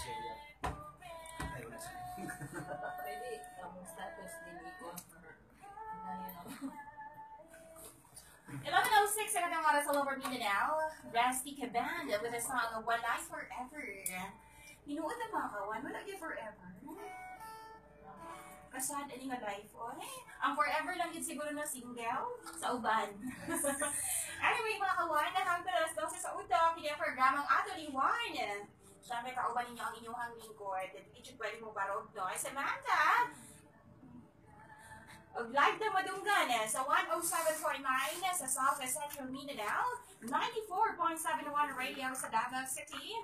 siya yan. Ay, wala siya. Pwede, tamang status din ko. Ngayon ako. 11.06 sa katang oras all over Mindanao. Rusty Band with the song One Life Forever. Hinuod na mga kawan, wala gyud forever. Kasad ani nga life oy. Ang forever lang yun siguro na single sa uban. anyway mga kawan, nakagta alas 12 sa utak, ang programang ato ni Juan. Siyempre kauban ninyo ang inyong lingkod. Ichut pwede mo barog no. Samantha, og live na madunggan eh, sa 107.9 sa Southwest Central Mindanao, 94.71 radio sa Davao City,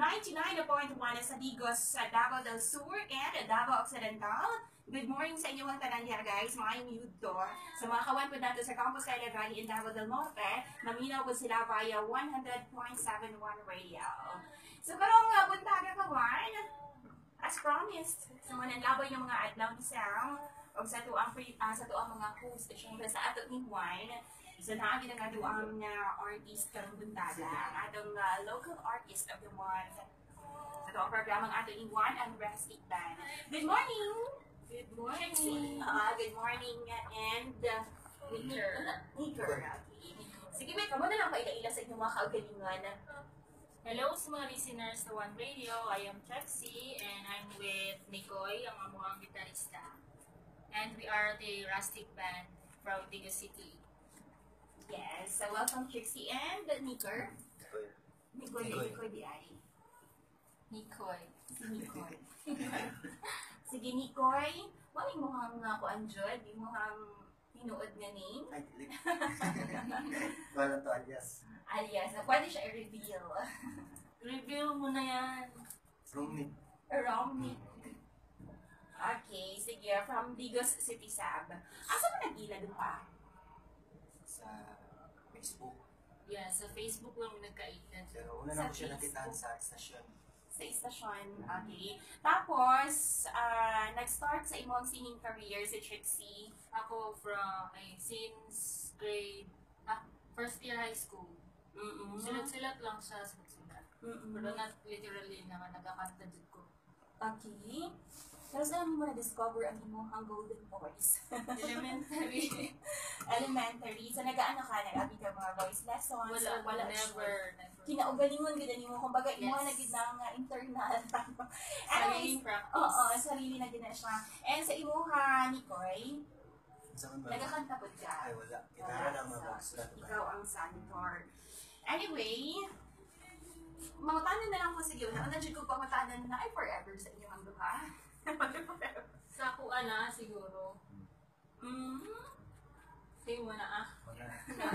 99.1 sa Digos sa Davao del Sur and Davao Occidental. Good morning sa inyong tanan diha guys, mga mute to. Sa mga kawan po natin sa Campus Calle Valley in Davao del Norte, maminaw po sila via 100.71 radio. So karong nga buntaga kawan, as promised, sa mga nanlaboy ng mga adlaw ni Sam, o sa tuang free uh, sa tuang mga host syempre sa ato ni Juan so naagi na nga duang na artist karong buntada. Ang atong uh, local artist of the month. Sa tuang programang ato ni Juan ang Rustic Band good morning! Good morning. uh, good morning and uh, Winter. Nicker okay. Sige may kamo na lang paila-ila sa inyong mga kaugalingan Hello sa mga listeners sa One Radio. I am Trexie and I'm with Nicoy, ang amuang gitarista. And we are the Rustic Band from Diga City. yes so welcome Trixie and Nicker. Nicoy Nicoy. Nicoy di ay Nicoy. Si Nicoy. Sige, Nicoy. Wala mo hang nga ko anjod. Di mo hang tinuod nga name. Ay, dilig. Wala to alias. Alias, na pwede siya i-reveal. Review mo na yan. Roommate. Around me. Okay, sige. From Digos City Sab. Asa mo nag-ila doon pa? Sa Facebook. Yeah, sa Facebook lang nagkaitan. Pero una Sa na ko siya nakitaan sa stasyon. Sa istasyon. Okay. Tapos, ah, nag-start sa imong singing career si Trixie. Ako from, ay, since grade, ah, first year high school. Mm-mm. Sulat-sulat lang siya, sulat-sulat. Mm-mm. Pero not literally naman nagkakanta ko. Okay. Pero saan mo na-discover ang imong ang golden voice? Elementary. Elementary. So, nag-ano ka, nag-abi ka mga voice lessons? wala, or wala never, never. Kinaugalingon gid nimo kumbaga imo Yes. na gid na nga internal. Anyways, Sariling practice. oo, sarili na gid na siya. And sa imuha ni Koy, Saan ba? nagakanta po ka. Ay, wala. Kailangan na mga ba? Ikaw ang sanitor. Anyway, mangutanan na lang ko sige. Na ko pangutanan na ay forever sa inyo ang duha. Sa kuan na, siguro. Mm-hmm. Say mo na ah. Wala.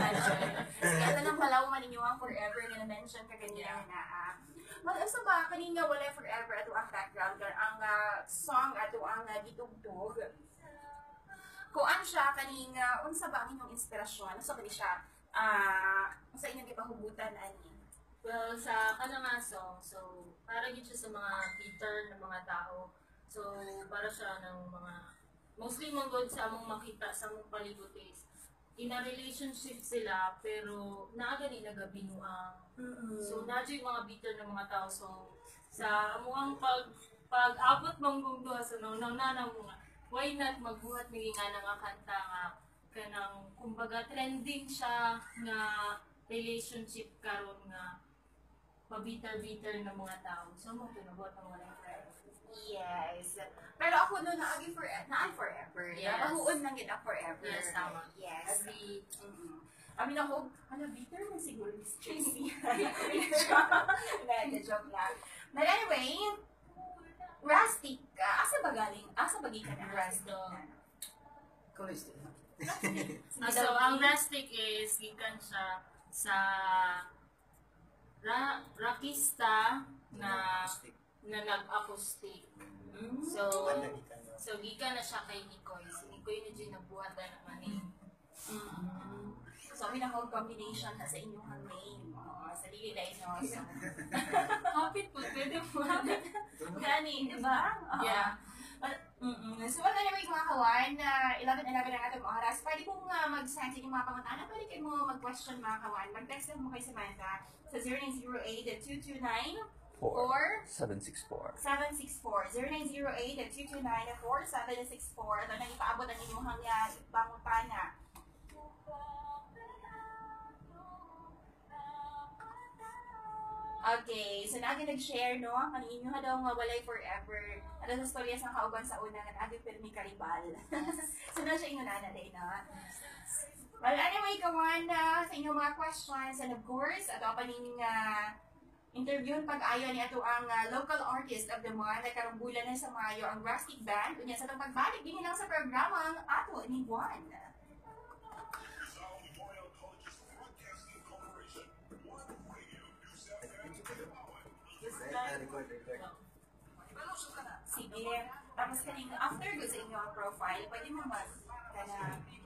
Sige, ito nang palaw man ninyo ang forever nga na-mention ka ganyan na ah. Mag-asa ba, kanina wala forever ato ang background, kaya ang ah, song ato ang uh, gitugtog. Kuan siya kanina, unsa ba ang inyong inspirasyon? Unsa ba ni siya? Ah, unsa inyong gipahugutan ani? Well, sa kanang song, so, para yun siya sa mga theater ng mga tao. So, para siya ng mga, mostly manggod sa among makita sa among palibot is, in a relationship sila, pero naaga ni nagabinuang. So, nadyo yung mga bitter ng mga tao. So, sa amuang pag pag-abot mong gungdo sa naunaw na ng mga why not magbuhat naging nga nga kanta nga kanang kumbaga trending siya nga relationship karon nga pabitter-bitter ng mga tao. So, mo tinabot ang mga friends. Yes. Pero ako no naagi for na forever. Yes. Napahuon lang ako forever. Yes, tama. Yes. Every, Mm-mm. I mean ako, ano, bitter mo siguro Miss Tracy. Hindi, joke lang. But anyway, rustic ka. Asa ba galing? Asa ba ka na rustic na? Na istay. Ah, so, ang rustic is, gikan siya sa ra rockista na na nag-acoustic. Mm. So, so gikan na siya kay Nicoy. Si Nicoy na dyan nabuhat na naman eh. Mm. So, may nakaw combination na sa inyong name. Oo, sa dili dahil no. So, Kapit po, pwede po. Gani, di ba? Yeah. But, mm So, well, anyway, mga kawan, na 11-11 ang atong oras, pwede pong uh, mag-send sa inyong mga panguntahan. Pwede kayo mo mag-question mga kawan. Mag-text mo kay Samantha sa 764. 764. 764-0908-229-4764. Ito na ipaabot ang inyong hangyan, pangutana. Okay, so naagi nag-share, no? Ang inyo daw nga walay forever. Ano sa storya sa kauban sa una nga naagi pirmi karibal. so na siya inyo na na no? Well, anyway, kawan na sa inyong mga questions and of course, ato pa ning uh, interview pag-ayo ni ato ang ah, local artist of the month na karumbulan na sa Mayo ang Rustic Band. Unya sa itong pagbalik din sa programa ang ato ni Juan. Right, record, record. Sige. Tapos kaning after go sa inyo ang profile, pwede mo mag kana